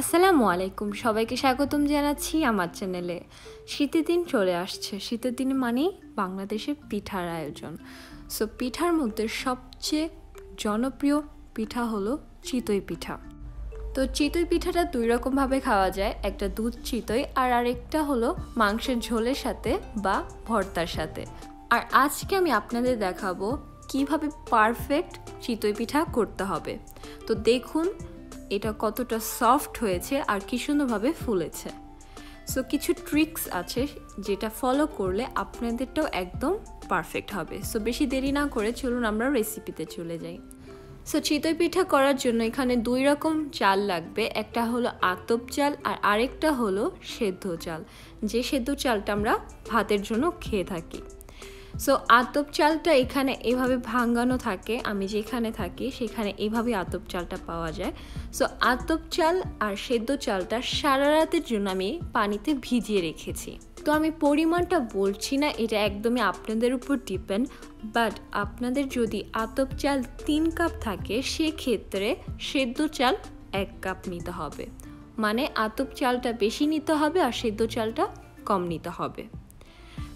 আসসালামু আলাইকুম। সবাইকে স্বাগতম জানাচ্ছি আমার চ্যানেলে। শীতের দিন চলে আসছে। শীতের দিন মানেই বাংলাদেশে পিঠার আয়োজন। সো পিঠার মধ্যে সবচেয়ে জনপ্রিয় পিঠা হলো চিতই পিঠা। তো চিতই পিঠাটা দুই রকমভাবে খাওয়া যায়। একটা দুধ চিতই আর আরেকটা হলো মাংসের ঝোলের সাথে বা ভর্তার সাথে। আর আজকে আমি আপনাদের দেখাবো কীভাবে পারফেক্ট চিতই পিঠা করতে হবে। তো দেখুন এটা কতটা সফট হয়েছে আর কি সুন্দরভাবে ফুলেছে। সো কিছু ট্রিক্স আছে যেটা ফলো করলে আপনাদেরটাও একদম পারফেক্ট হবে। সো বেশি দেরি না করে চলুন আমরা রেসিপিতে চলে যাই। সো চিতই পিঠা করার জন্য এখানে দুই রকম চাল লাগবে। একটা হলো আতপ চাল আর আরেকটা হলো সেদ্ধ চাল। যে সেদ্ধ চালটা আমরা ভাতের জন্য খেয়ে থাকি। সো আতপ চালটা এখানে এভাবে ভাঙ্গানো থাকে, আমি যেখানে থাকি সেখানে এভাবে আতপ চালটা পাওয়া যায়। সো আতপ চাল আর সেদ্ধ চালটা সারা রাতের জন্য আমি পানিতে ভিজিয়ে রেখেছি। তো আমি পরিমাণটা বলছি না, এটা একদমই আপনাদের উপর ডিপেন্ড বাট আপনাদের যদি আতপ চাল তিন কাপ থাকে, সেক্ষেত্রে সেদ্ধ চাল এক কাপ নিতে হবে। মানে আতপ চালটা বেশি নিতে হবে আর সেদ্ধ চালটা কম নিতে হবে।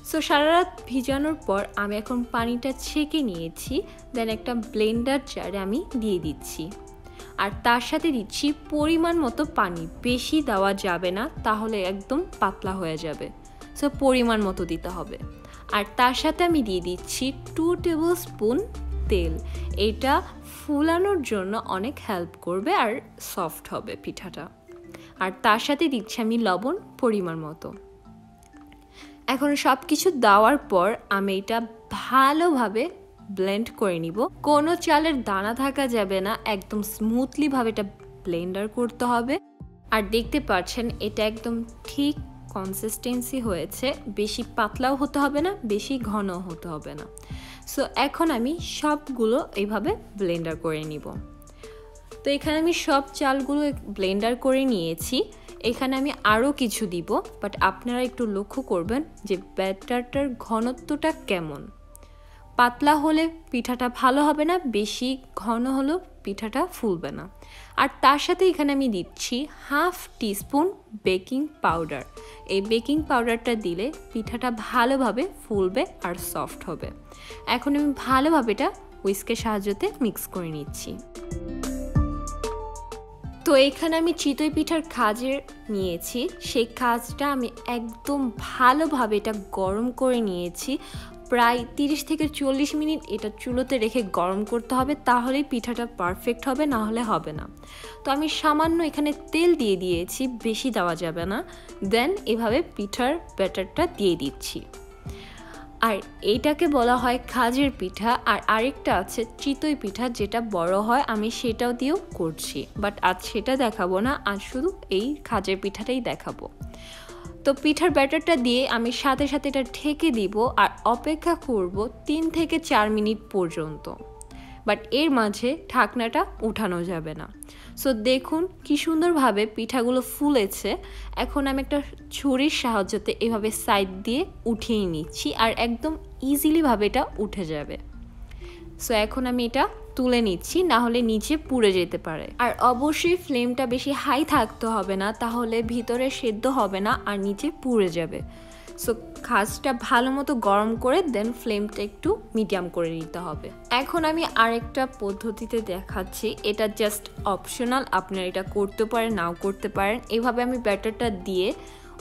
সো সারা রাত ভিজানোর পর আমি এখন পানিটা ছেঁকে নিয়েছি দেন একটা ব্লেন্ডার জারে আমি দিয়ে দিচ্ছি। আর তার সাথে দিচ্ছি পরিমাণ মতো পানি। বেশি দেওয়া যাবে না, তাহলে একদম পাতলা হয়ে যাবে। সো পরিমাণ মতো দিতে হবে। আর তার সাথে আমি দিয়ে দিচ্ছি টু টেবিল স্পুন তেল। এটা ফুলানোর জন্য অনেক হেল্প করবে আর সফট হবে পিঠাটা। আর তার সাথে দিচ্ছি আমি লবণ পরিমাণ মতো। এখন সব কিছু দেওয়ার পর আমি এটা ভালোভাবে ব্লেন্ড করে নিব। কোনো চালের দানা থাকা যাবে না, একদম স্মুথলিভাবে এটা ব্লেন্ডার করতে হবে। আর দেখতে পাচ্ছেন, এটা একদম ঠিক কনসিস্টেন্সি হয়েছে। বেশি পাতলাও হতে হবে না, বেশি ঘনও হতে হবে না। সো এখন আমি সবগুলো এইভাবে ব্লেন্ডার করে নিব। তো এখানে আমি সব চালগুলো ব্লেন্ডার করে নিয়েছি। এখানে আমি আরও কিছু দিব বাট আপনারা একটু লক্ষ্য করবেন যে ব্যাটারটার ঘনত্বটা কেমন। পাতলা হলে পিঠাটা ভালো হবে না, বেশি ঘন হলেও পিঠাটা ফুলবে না। আর তার সাথে এখানে আমি দিচ্ছি হাফ টিস্পুন বেকিং পাউডার। এই বেকিং পাউডারটা দিলে পিঠাটা ভালোভাবে ফুলবে আর সফট হবে। এখন আমি ভালোভাবে এটা উইস্কের সাহায্যতে মিক্স করে নিচ্ছি। তো এখানে আমি চিতই পিঠার খাজের নিয়েছি। সেই খাজটা আমি একদম ভালোভাবে এটা গরম করে নিয়েছি। প্রায় তিরিশ থেকে চল্লিশ মিনিট এটা চুলোতে রেখে গরম করতে হবে, তাহলেই পিঠাটা পারফেক্ট হবে, না হলে হবে না। তো আমি সামান্য এখানে তেল দিয়ে দিয়েছি, বেশি দেওয়া যাবে না। দেন এভাবে পিঠার ব্যাটারটা দিয়ে দিচ্ছি। আর এইটাকে বলা হয় খাজের পিঠা, আর আরেকটা আছে চিতই পিঠা, যেটা বড় হয়, আমি সেটাও দিয়েও করছি। বাট আজ সেটা দেখাবো না, আজ শুধু এই খাজের পিঠাটাই দেখাবো। তো পিঠার ব্যাটারটা দিয়ে আমি সাথে সাথে এটা ঠেকে দিব, আর অপেক্ষা করব তিন থেকে চার মিনিট পর্যন্ত। বাট এর মাঝে ঢাকনাটা উঠানো যাবে না। সো দেখুন কি সুন্দরভাবে পিঠাগুলো ফুলেছে। এখন আমি একটা ছুরির সাহায্যতে এভাবে সাইড দিয়ে উঠিয়ে নিচ্ছি আর একদম ইজিলিভাবে এটা উঠে যাবে। সো এখন আমি এটা তুলে নিচ্ছি, না হলে নিচে পুড়ে যেতে পারে। আর অবশ্যই ফ্লেমটা বেশি হাই থাকতে হবে না, তাহলে ভিতরে সেদ্ধ হবে না আর নিচে পুড়ে যাবে। সো খাসটা ভালো মতো গরম করে দেন ফ্লেমটা একটু মিডিয়াম করে নিতে হবে। এখন আমি আরেকটা পদ্ধতিতে দেখাচ্ছি। এটা জাস্ট অপশনাল আপনারা এটা করতে পারেন, নাও করতে পারেন। এভাবে আমি ব্যাটারটা দিয়ে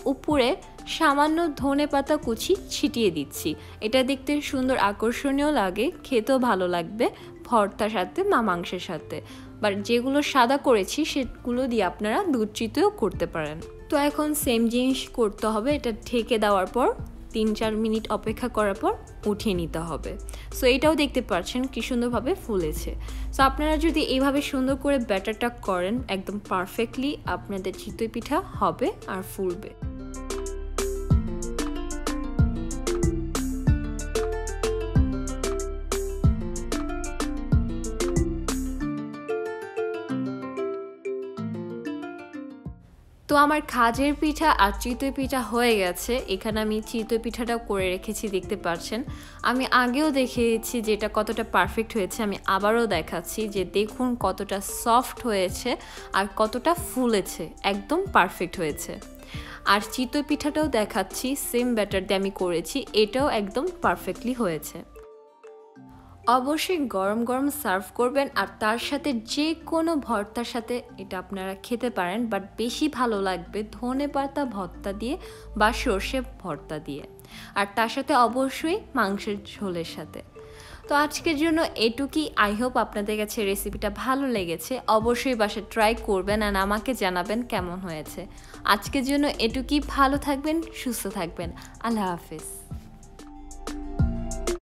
উপরে সামান্য ধনে পাতা কুচি ছিটিয়ে দিচ্ছি। এটা দেখতে সুন্দর আকর্ষণীয় লাগে, খেতেও ভালো লাগবে, ভর্তার সাথে মা মাংসের সাথে। বাট যেগুলো সাদা করেছি, সেগুলো দিয়ে আপনারা দুধ করতে পারেন। তো এখন সেম জিনিস করতে হবে, এটা ঢেকে দেওয়ার পর, তিন চার মিনিট অপেক্ষা করার পর উঠিয়ে নিতে হবে। সো এটাও দেখতে পাচ্ছেন কি সুন্দরভাবে ফুলেছে। সো আপনারা যদি এইভাবে সুন্দর করে ব্যাটারটা করেন, একদম পারফেক্টলি আপনাদের চিতই পিঠা হবে আর ফুলবে। তো আমার খাজের পিঠা আর চিতই পিঠা হয়ে গেছে। এখানে আমি চিতই পিঠাটাও করে রেখেছি, দেখতে পাচ্ছেন। আমি আগেও দেখিয়েছি যে এটা কতটা পারফেক্ট হয়েছে, আমি আবারও দেখাচ্ছি যে দেখুন কতটা সফট হয়েছে আর কতটা ফুলেছে, একদম পারফেক্ট হয়েছে। আর চিতই পিঠাটাও দেখাচ্ছি সেম ব্যাটার দিয়ে আমি করেছি, এটাও একদম পারফেক্টলি হয়েছে। অবশ্যই গরম গরম সার্ভ করবেন আর তার সাথে যে কোনো ভর্তার সাথে এটা আপনারা খেতে পারেন বাট বেশি ভালো লাগবে ধনে পাতা ভর্তা দিয়ে বা সর্ষে ভর্তা দিয়ে। আর তার সাথে অবশ্যই মাংসের ঝোলের সাথে। তো আজকের জন্য এটুকুই। আই হোপ আপনাদের কাছে রেসিপিটা ভালো লেগেছে। অবশ্যই বাসায় ট্রাই করবেন আর আমাকে জানাবেন কেমন হয়েছে। আজকের জন্য এটুকুই। ভালো থাকবেন, সুস্থ থাকবেন। আল্লাহ হাফিজ।